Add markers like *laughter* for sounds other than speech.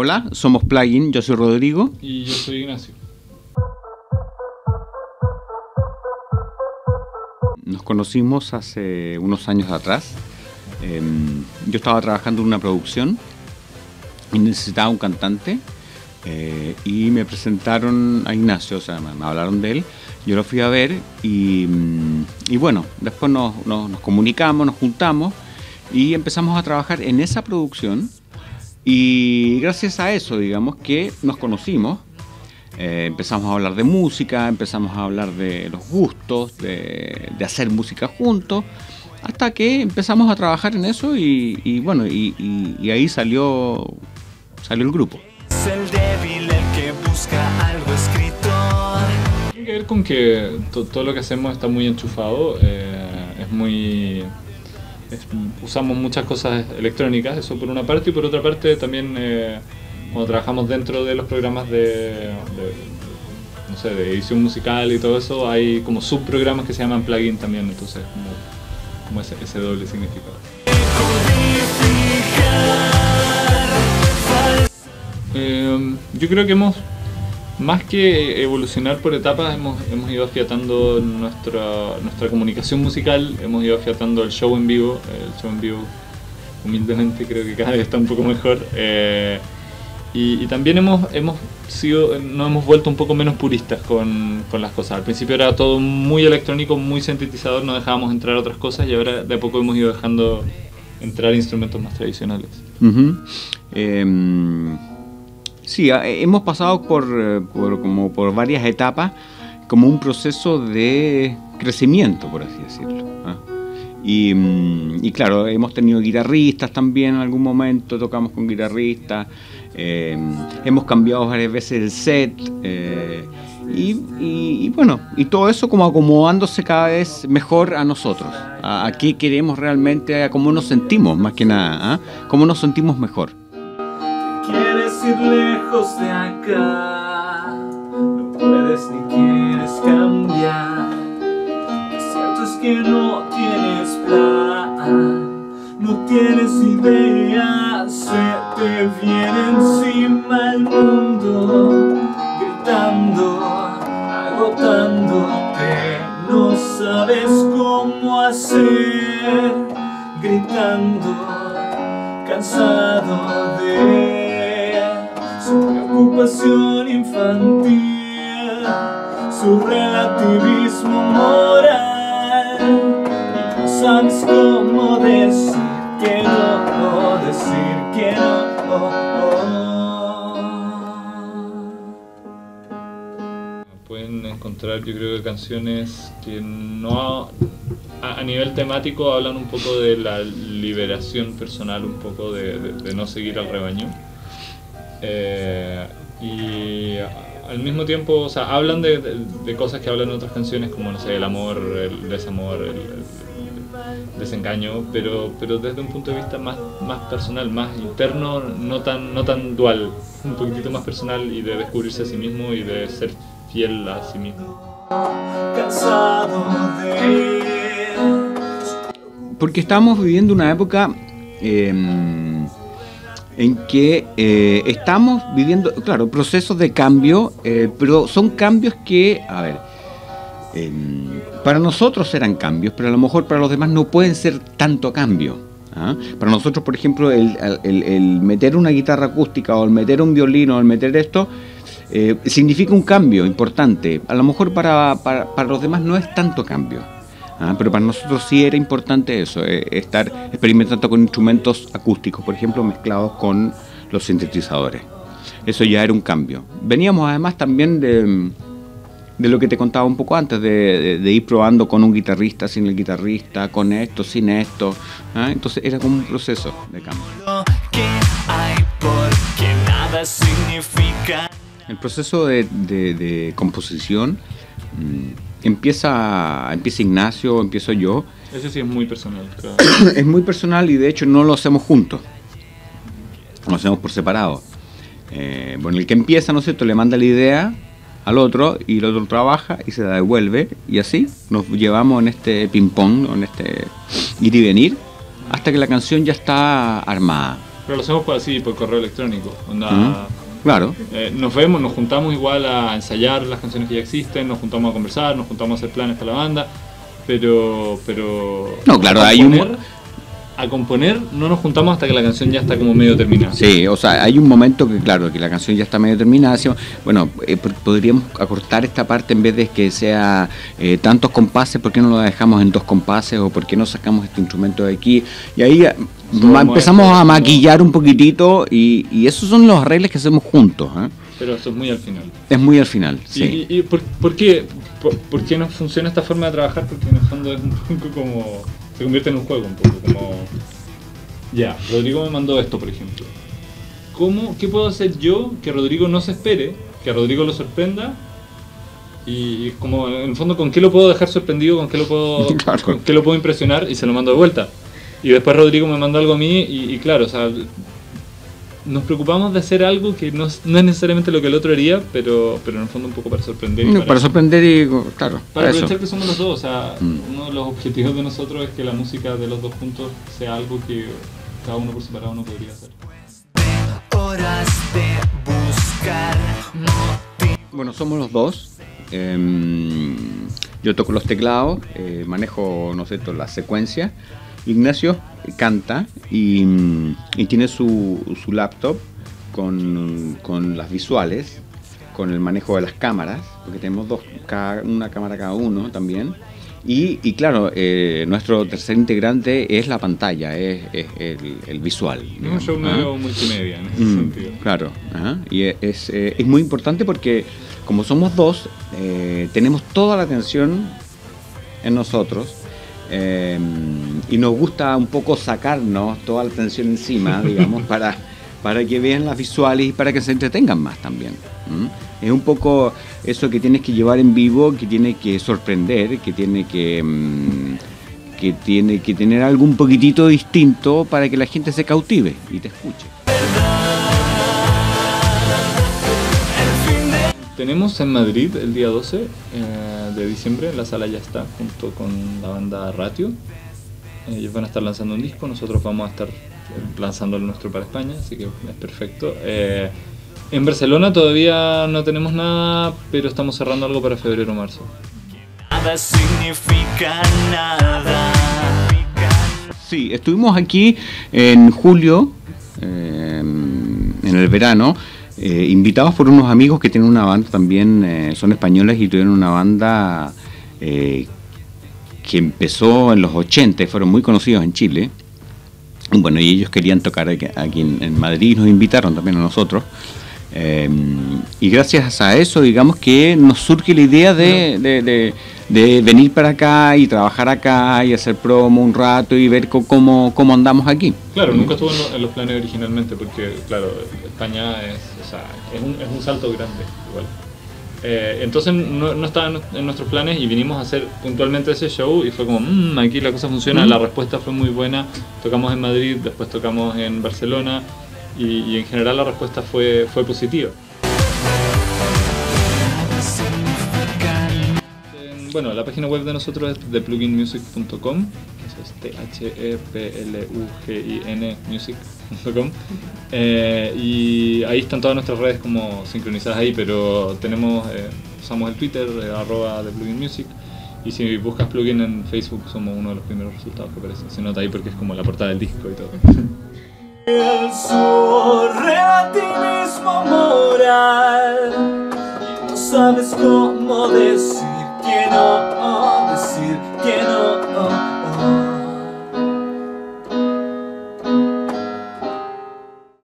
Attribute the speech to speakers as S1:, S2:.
S1: Hola, somos Plugin, yo soy Rodrigo.
S2: Y yo soy Ignacio.
S1: Nos conocimos hace unos años atrás. Em, yo estaba trabajando en una producción y necesitaba un cantante eh, y me presentaron a Ignacio, o sea, me, hablaron de él. Yo lo fui a ver y, mm, bueno, después nos comunicamos, nos juntamos y empezamos a trabajar en esa producción y gracias a eso, digamos, que nos conocimos, eh, empezamos a hablar de música, empezamos a hablar de los gustos, de, hacer música juntos, hasta que empezamos a trabajar en eso y, bueno, y, ahí salió, salió el grupo. El débil el que busca
S2: algo escrito. Tiene que ver con que todo lo que hacemos está muy enchufado, eh, es muy usamos muchas cosas electrónicas, eso por una parte, y por otra parte también eh, cuando trabajamos dentro de los programas de, no sé, de edición musical y todo eso, hay como subprogramas que se llaman plugin también, entonces como, como ese, ese doble significado. Eh, yo creo que hemos más que evolucionar por etapas, hemos, hemos ido afiatando nuestra, nuestra comunicación musical, hemos ido afiatando el show en vivo, el show en vivo humildemente creo que cada vez está un poco mejor. Eh, y, también hemos, hemos sido, nos hemos vuelto un poco menos puristas con, con, las cosas. Al principio era todo muy electrónico, muy sintetizador, no dejábamos entrar otras cosas y ahora de a poco hemos ido dejando entrar instrumentos más tradicionales.
S1: Sí, hemos pasado por, eh, por, como por varias etapas, como un proceso de crecimiento, por así decirlo. ¿ah? Mm, y, claro, hemos tenido guitarristas también en algún momento, tocamos con guitarristas, em, hemos cambiado varias veces el set, eh, y, bueno, y todo eso como acomodándose cada vez mejor a nosotros, a, qué queremos realmente, a cómo nos sentimos más que nada, ¿ah? cómo nos sentimos mejor
S3: lejos de acá. No puedes ni quieres cambiar. Lo cierto es que no tienes plan, no tienes idea. Se te viene encima el mundo, gritando, agotándote. No sabes cómo hacer, gritando, cansado de preocupación infantil, su relativismo moral. Sabes cómo decir que no, decir que no.
S2: Pueden encontrar, yo creo que canciones que no a, nivel temático hablan un poco de la liberación personal, un poco de, de no seguir al rebaño eh, y al mismo tiempo, o sea, hablan de, de, cosas que hablan en otras canciones, como, no sé, el amor, el desamor, el, desengaño, pero, pero desde un punto de vista más, más personal, más interno, no tan, no tan dual, un poquitito más personal y de descubrirse a sí mismo y de ser fiel a sí mismo.
S1: Porque estamos viviendo una época... Eh, en que eh, estamos viviendo, claro, procesos de cambio, eh, pero son cambios que, a ver, em, para nosotros serán cambios, pero a lo mejor para los demás no pueden ser tanto cambio. ¿ah? Para nosotros, por ejemplo, el, meter una guitarra acústica o el meter un violino o el meter esto, eh, significa un cambio importante. A lo mejor para, para los demás no es tanto cambio. Ah, pero para nosotros sí era importante eso, eh, estar experimentando con instrumentos acústicos, por ejemplo, mezclados con los sintetizadores. Eso ya era un cambio. Veníamos además también de, de lo que te contaba un poco antes, de, ir probando con un guitarrista, sin el guitarrista, con esto, sin esto. ¿ah? Entonces era como un proceso de cambio. El proceso de, composición... Mm, empieza, empieza Ignacio, empiezo yo.
S2: Ese sí es muy personal. *clears throat*
S1: es muy personal y de hecho no lo hacemos juntos. Lo hacemos por separado. Eh, bueno, el que empieza, ¿no es cierto?, le manda la idea al otro y el otro trabaja y se la devuelve y así nos llevamos en este ping pong, en este ir y venir hasta que la canción ya está armada.
S2: Pero lo hacemos por así, por correo electrónico. Onda.
S1: Claro.
S2: eh, nos vemos, nos juntamos igual a ensayar las canciones que ya existen, nos juntamos a conversar, nos juntamos a hacer planes para la banda, pero... pero
S1: No, claro, hay un-
S2: A componer no nos juntamos hasta que la canción ya está como medio terminada.
S1: Sí, o sea, hay un momento que, claro, que la canción ya está medio terminada. bueno, eh, pod- podríamos acortar esta parte en vez de que sea eh, tantos compases, ¿por qué no lo dejamos en dos compases? ¿O por qué no sacamos este instrumento de aquí? Y ahí empezamos a
S2: ¿no?
S1: maquillar un poquitito y, y esos son los arreglos que hacemos juntos. ¿eh?
S2: Pero eso es muy al final.
S1: Es muy al final,
S2: ¿Y-
S1: sí.
S2: ¿Y, y por, por qué, por, por qué no funciona esta forma de trabajar? Porque en el fondo es un poco como... Se convierte en un juego un poco, como... Ya, Rodrigo me mandó esto, por ejemplo. ¿Cómo, ¿Qué puedo hacer yo que Rodrigo no se espere, que a Rodrigo lo sorprenda? Y como en el fondo, ¿con qué lo puedo dejar sorprendido? ¿Con qué lo puedo, *laughs*
S1: Claro.
S2: con qué lo puedo impresionar? Y se lo mando de vuelta. Y después Rodrigo me manda algo a mí y, y claro, o sea, nos preocupamos de hacer algo que no, es- no es necesariamente lo que el otro haría, pero, pero en el fondo un poco para sorprender. y
S1: No, para sorprender y, claro,
S2: para
S1: para eso.
S2: aprovechar que somos los dos, o sea,
S1: Mm.
S2: uno de los objetivos de nosotros es que la música de los dos juntos sea algo que cada uno por separado no podría hacer.
S4: Horas de buscar motivos.
S1: Bueno, somos los dos. Em, yo toco los teclados, eh, manejo, no sé, toda la secuencia. Ignacio canta y, y tiene su, su laptop con, con las visuales, con el manejo de las cámaras, porque tenemos dos, cada- una cámara cada uno también. Y, y claro, eh, nuestro tercer integrante es la pantalla, es, es el, el visual. Digamos,
S2: show
S1: ¿ah?
S2: medio multimedia en ese
S1: Mm,
S2: sentido.
S1: claro, ajá, y es, eh, es muy importante porque como somos dos, eh, tenemos toda la atención en nosotros eh, y nos gusta un poco sacarnos toda la atención encima, *laughs* digamos, para, para que vean las visuales y para que se entretengan más también. Es un poco eso que tienes que llevar en vivo, que tiene que sorprender, que tiene que... mm, que tiene que tener algo un poquitito distinto para que la gente se cautive y te escuche.
S2: Tenemos en Madrid el día 12 eh, de diciembre, la sala ya está junto con la banda Ratio. Ellos van a estar lanzando un disco, nosotros vamos a estar lanzando el nuestro para España, así que es perfecto. Eh, en Barcelona todavía no tenemos nada, pero estamos cerrando algo para febrero o marzo.
S4: Nada significa nada.
S1: Sí, estuvimos aquí en julio, eh, en el verano, eh, invitados por unos amigos que tienen una banda también, eh, son españoles y tuvieron una banda eh, que empezó en los 80, y fueron muy conocidos en Chile. Bueno, y ellos querían tocar aquí aquí en, en Madrid, nos invitaron también a nosotros. Y gracias a eso, digamos que nos surge la idea de, de- de- de venir para acá y trabajar acá y hacer promo un rato y ver cómo, cómo andamos aquí.
S2: Claro, nunca estuvo en, lo- en los planes originalmente porque, claro, España es, o sea, es, un, es un salto grande igual. Eh, entonces no, no estaba en, nuestros planes y vinimos a hacer puntualmente ese show y fue como, "Mm, aquí la cosa funciona,
S1: Mm.
S2: la respuesta fue muy buena, tocamos en Madrid, después tocamos en Barcelona y, y en general la respuesta fue, fue positiva. Bueno, la página web de nosotros es thepluginmusic.com, eso es T-H-E-P-L-U-G-I-N music.com. Eh, y ahí están todas nuestras redes como sincronizadas ahí, pero tenemos, eh, usamos el Twitter, eh, arroba thepluginmusic. Y si buscas plugin en Facebook somos uno de los primeros resultados que aparece. Se nota ahí porque es como la portada del disco y todo.
S3: El moral No sabes cómo decir no